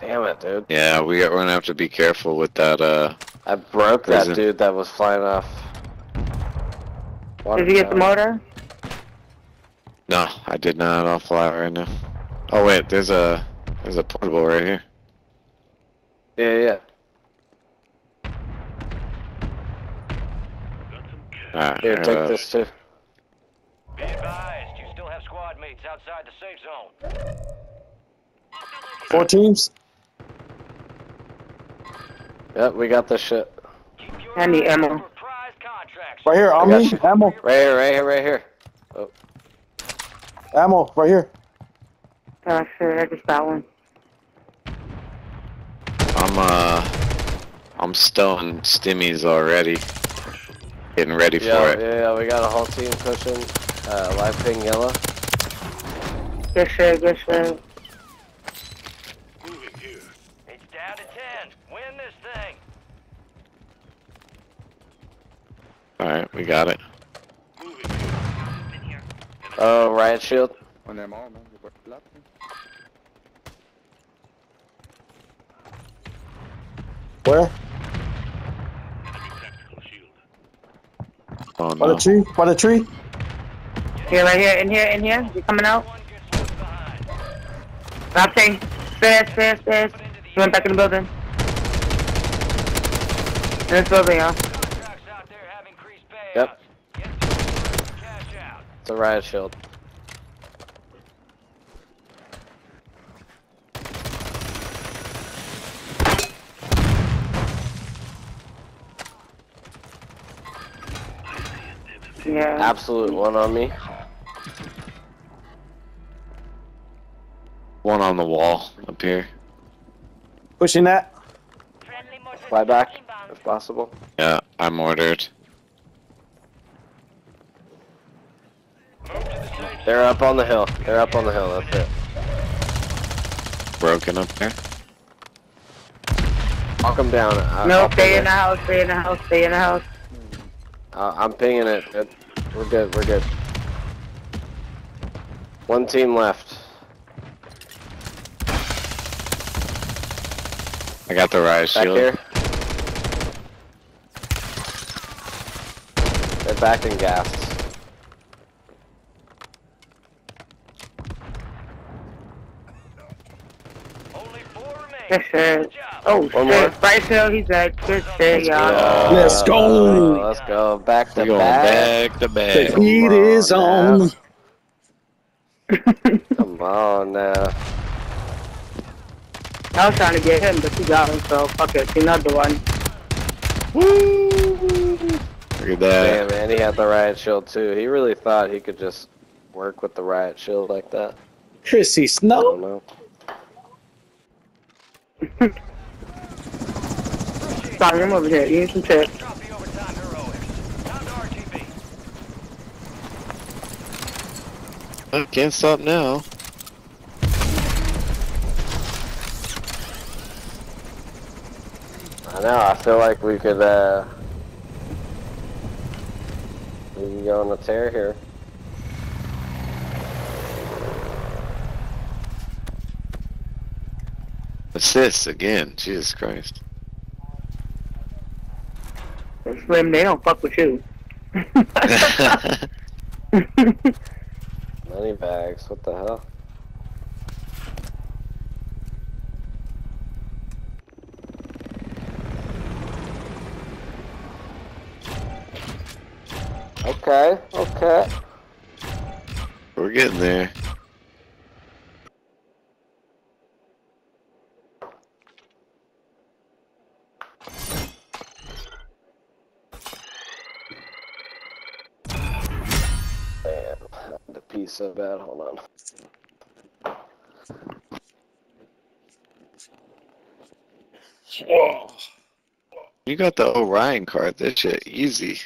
Damn it, dude. Yeah, we got, we're gonna have to be careful with that. Uh, I broke that dude that was flying off. Water Did you get the tower. motor? no, I did not. I'll fly it right now. Oh wait, there's a there's a portable right here. Yeah, yeah. Alright, Here, take uh, this too. Be advised, you still have squad mates outside the safe zone. Four teams. Yep, we got this shit. Keep your I need eyes ammo. on prize contracts. Right here, on me. Ammo. Right here, right here, right here. Oh. Ammo. Right here. Oh shit, I just got one. I'm uh, I'm stowing stimmies already. Getting ready for it. yeah, yeah, we got a whole team pushing. Uh, live ping yellow. Good shit, good shit. It's down to 10. Win this thing. Alright, we got it. Oh, riot shield. Where? Oh By the tree. By the tree. Here, right here, in here, in here. You coming out? One gets left behind. Stop saying. Stairs, stairs, stairs. He went back in the building. In this building, y'all. Contracts out there have increased payouts. Yep. Get to it. Cash out. It's a riot shield. Yeah. Absolute one on me. One on the wall up here. Pushing that. Fly back, if possible. Yeah, I'm ordered. Move to the safe They're up on the hill. They're up on the hill, that's it. Broken up there. Walk them down. I- No, I'll stay in the house, stay in the house, stay in the house. Uh, I'm pinging it. It- We're good, we're good. One team left. I got the riot Back shield. here. They're back in gas. Four remain. Good shit. Good. Oh One shit. more. Riot shield, he's dead. Good shit, y'all. Uh, Let's go. Let's go. Back to back. back to The back. heat is on on. Come on now. I was trying to get him, but he got him, so fuck it. Another one. Look at that. Damn, man, he had the riot shield too. He really thought he could just work with the riot shield like that. Chrissy I Snow. Don't know. Sorry, I'm over here. You need some chips. Drop the overtime heroics. Time to RTB. Oh, can't stop now. I know. I feel like we could. uh We can go on a tear here. Assists again. Jesus Christ. Slim, they don't fuck with you. Money bags. What the hell? Okay. Okay. We're getting there. Piece so bad. Hold on. You got the Orion card. That shit easy.